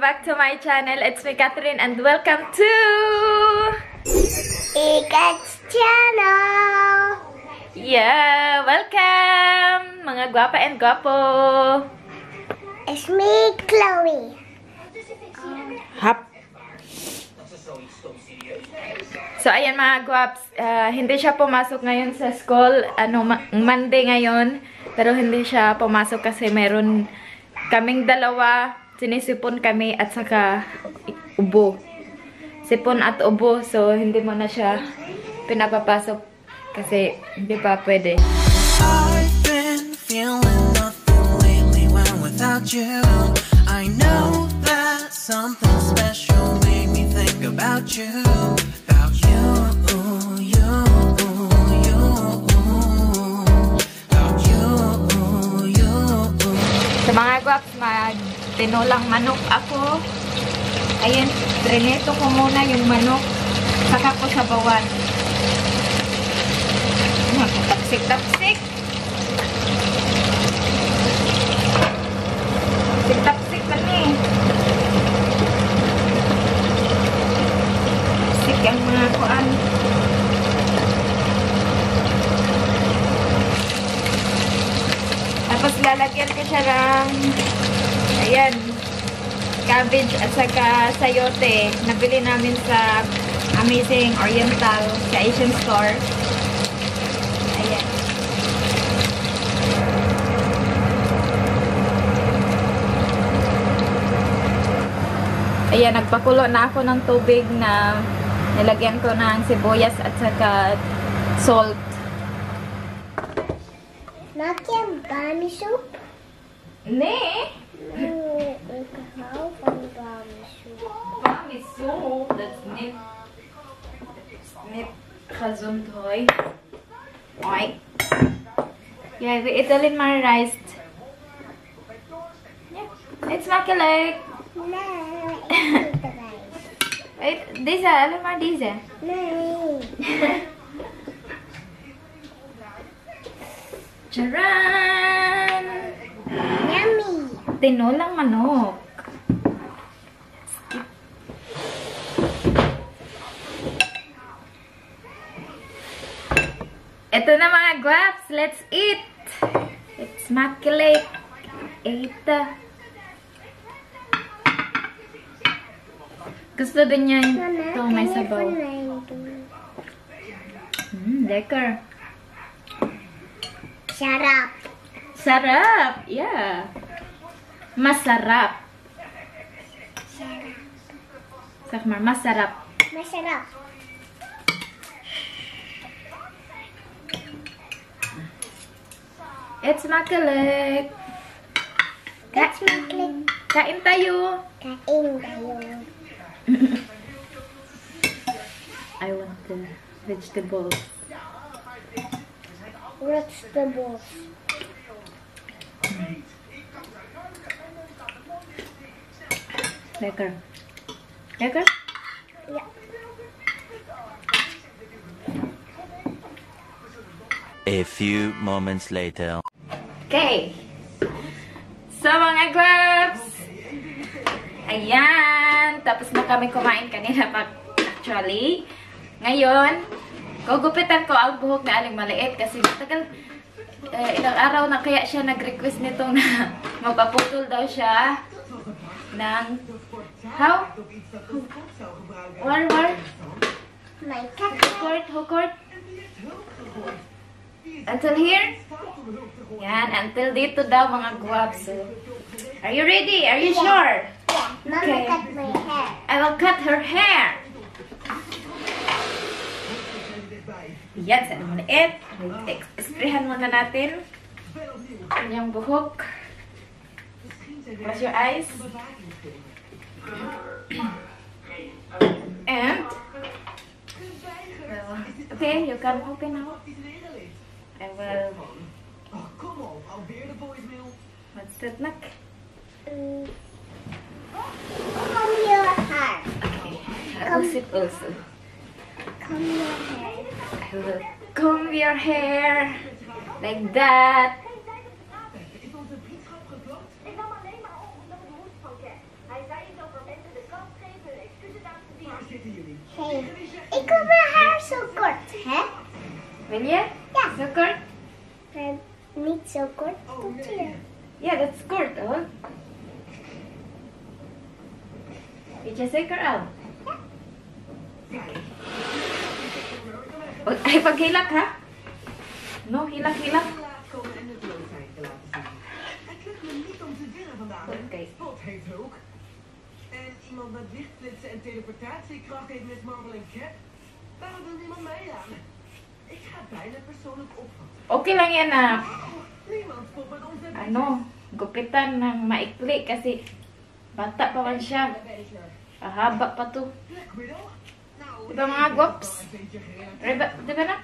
back to my channel. It's me, Catherine, and welcome to... Ikat's channel! Yeah! Welcome! Mga gwapa and gwapo! It's me, Chloe. Hap! So, ayan mga gwaps, ah, hindi siya pumasok ngayon sa school. Ano, ma- Monday ngayon. Pero hindi siya pumasok kasi meron kaming dalawa. Sinisipon kami at saka ubo. Sipon at ubo. So, hindi mo na siya pinapapasok kasi hindi pa pwede. I've been feeling nothing lately when without you. I know that something special made me think about you. About you, you, you. About you, you. Sa mga gwaps, mag tinolang manok ako. Ayan, trineto ko muna yung manok. Saka ko sa bawan. Taksik-taksik pa ni. Taksik ang mga kuan. Tapos lalagyan ko siya ng ayan cabbage at saka sayote. Nabili namin sa Amazing Oriental sa Asian Store. Ayan. Ayan, nagpakulo na ako ng tubig na nilagyan ko ng sibuyas at saka salt. Makin bami soup? Ne? khazum thoi. Oink. Yeah, we Italian marinized. Yeah, let's make a. No, Wait, these are Alma, these are. No. Charan! Yummy! Tinolang manok. Ito na mga guaps. Let's eat! It's maculate. Eat. Gusto din niya itong may sabaw. Mm, lekker. Shut up. Sarap! Yeah. Masarap. Up. Sakmar, masarap. Masarap. It's makilig. That's makilig. Kain tayo. Kain tayo. I want the vegetables. Vegetables. Lekker. Lekker? Yeah. A few moments later. Okay. So, mga grabs. Ayan. Tapos na kami kumain kanina pa actually. Ngayon, gugupitan ko ang buhok na aling maliit kasi matagal eh, ilang araw na kaya siya nag-request nitong na magpaputol daw siya ng how? War, war? My cat. Hukort, hukort. Until here? Yan, until dito daw mga guwaps. So, are you ready? Are you sure? Yeah. Mama Okay. cut my hair. I will cut her hair. yes Yan, sa maliit. Sprayan muna natin. Yung buhok. Close your eyes. And, okay, you can open now. I will, what's that like? Mm. Comb your hair. Okay, I will sit also. Comb your hair. I will comb your hair like that. Hey, ik wil mijn haar zo kort, hè? Wil je? Ja. Zo kort? Maar niet zo kort tot hier. Ja, dat is kort hoor. Weet je zeker al? Oh, ay, paghilak ha? No, hilak-hilak. laat komen en nutteloosheid te laten zien. Het lukt me niet om te winnen vandaag. Oké. Spot heeft ook. En iemand met lichtflitsen en teleportatiekracht heeft met Marvel en Cap. Waarom wil niemand mij aan? Ik ga bijna persoonlijk opvatten. Okay lang yan na Niemand spot met onze ano, gupitan ng maikli kasi bata pa man siya. Ahaba pa to. Diba mga guwaps? Diba, diba na?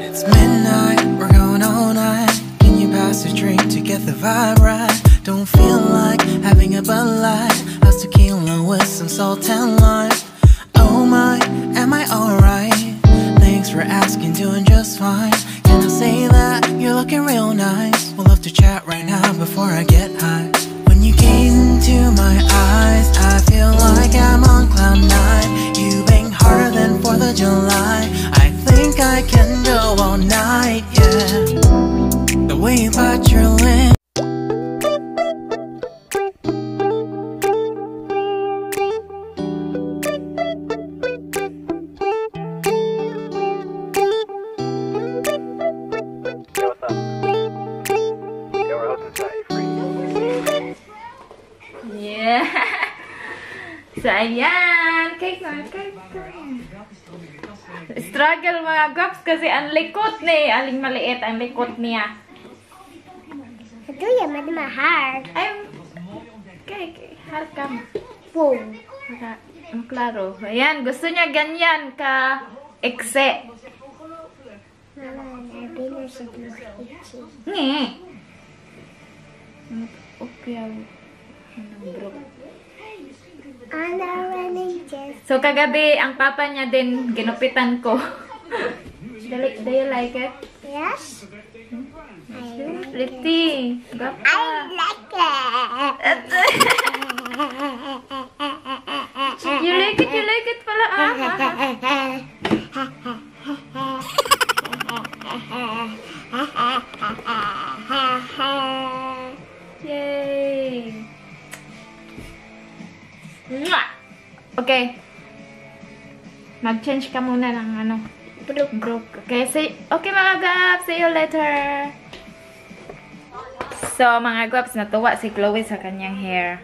It's midnight, we're going all night. Can you pass a drink to get the vibe right? Don't feel like having a Bud Light. How's tequila with some salt and lime? Oh my, am I alright? Ayan, kijk kay Struggle mga gaps kasi ang likot ni, aling maliit ang likot niya. Do ya, mad ma hard. I'm kay hard heart kam. Boom. Ang klaro. Ayan, gusto niya ganyan ka ekse. Nih. Oke been a Okay, ano bro? So, kagabi, ang papa niya din, ginupitan ko. Do you like it? Yes? I like Liti, gapa. I like it. Mag-change ka muna ng ano. Brook. Brook. Okay, say, okay mga gaps. See you later. So, mga guwaps, natuwa si Chloe sa kanyang hair.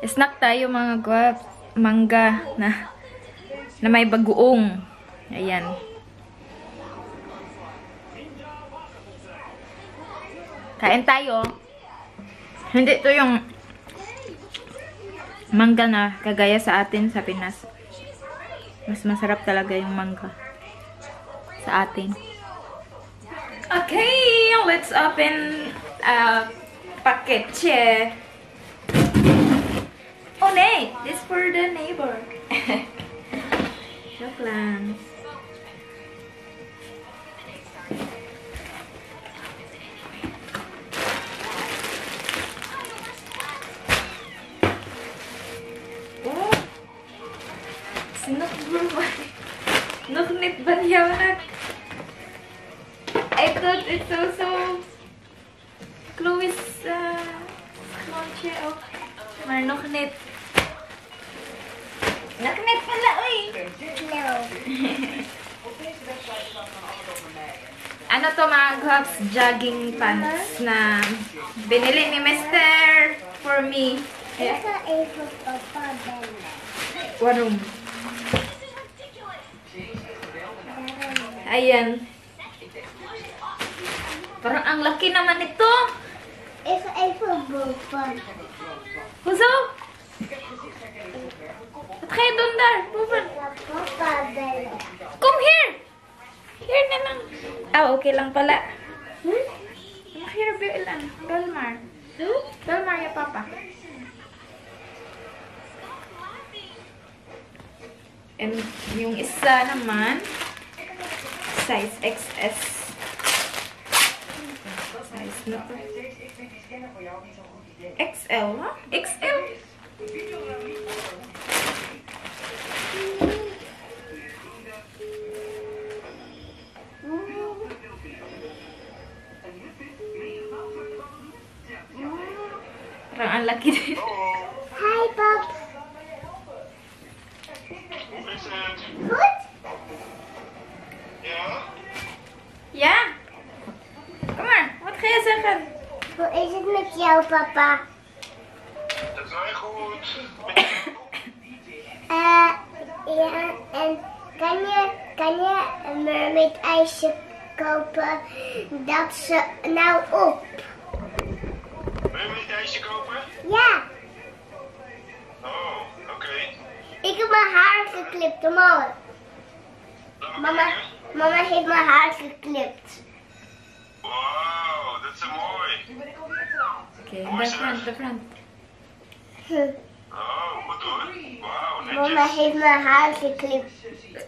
Snack tayo mga guwaps. Mangga na na may bagoong. Ayan. Kain tayo. Hindi to yung mangga na kagaya sa atin sa Pinas. Mas masarap talaga yung mangga sa atin. Okay, let's open uh, package. Oh, nay! This for the neighbor. Joke lang. Nuknit ba niya anak? I thought it's also Chloe's uh, lunch oh. Marnuknit. Nuknit pala, uy! No. Ano to mga Guaps? Jogging pants na binili ni Mr. for me. Ga even papa Ayan. Parang ang laki naman ito. Je doen daar? Boven. Ik ga papa bellen. Come here. Here na lang. Ah, okay lang pala. Hm? Here, Bill lang. Belmar. Belmar ya, Papa. And yung isa naman, size XS. to? XL, ha? XL? Parang ang laki din. Hi, Bob. Goed? Ja. Kom maar, wat ga je zeggen? Hoe is het met jou, papa? Dat is mij goed. Eh, ja, en kan je, kan je een mermaid ijsje kopen dat ze nou op? Wil je me een ijsje kopen? Ja, Oh, oké. ik heb mijn haar geklipt, omhoog. Laat me Mama hit my heart clipped. Wow, oh, that's a boy. Okay, boy, the front, the front. oh, good. Wow, Mama hit my heart clipped.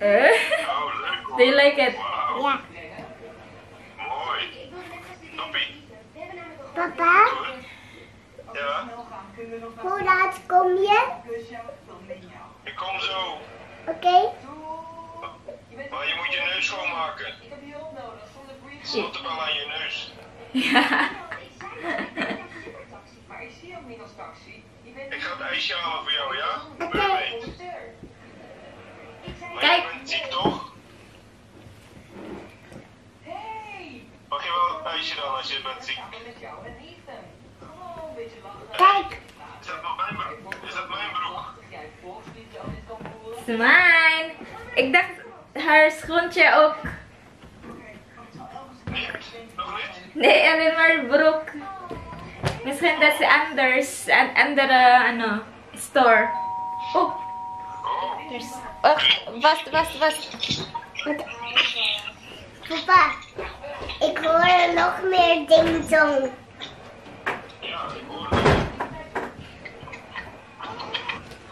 Uh, oh, they like it. Wow. Yeah. Smile. Ik dacht haar schoentje ook. Nee, alleen maar broek. Misschien dat ze anders, een andere, ano, store. Oh, Oh, vast, vast, vast. papa, ik hoor nog meer ding-dong. ja, ik hoor het.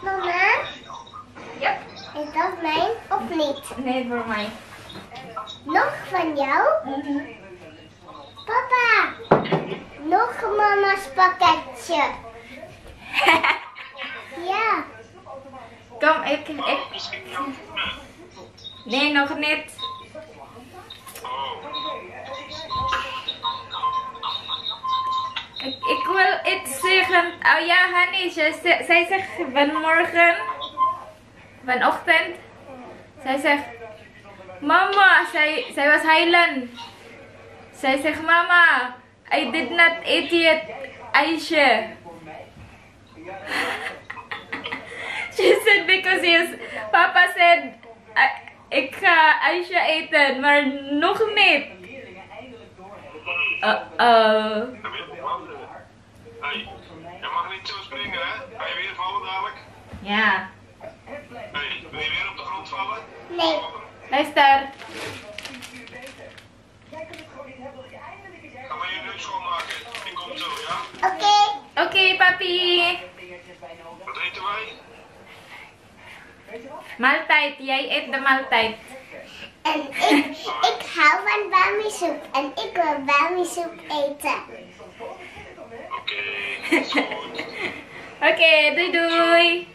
Mama, Yep. is dat mijn of niet? Nee, voor mij. Nog van jou? Papa, nog mama's pakketje. Ja, Kom, ik, ik, nee, nog niet. Ik, ik wil iets zeggen. Oh ja, ze- zij zegt vanmorgen, vanochtend, zij zegt, mama, zij, zij was huilen. Zij zegt, mama, I did not eat yet ijsje. She said because yes, papa said, "I- ik ga ijsje eten, maar nog niet. Ik wel. Hey, je mag niet zo springen, hè? Ga je weer vallen dadelijk? Ja. Wil je weer op de grond vallen? nee. Luister. Ga maar je neus schoonmaken. Ik kom zo, ja? Oké, Oké, papi. Wat eten wij? Maaltijd. Jij eet de maaltijd. en ik, ik hou van bami-soep en ik wil bami-soep eten. Oké, is goed. Oké, doei doei.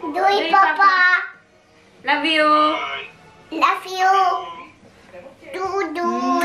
Dui, Dui papa. Love you. Love you. Do do.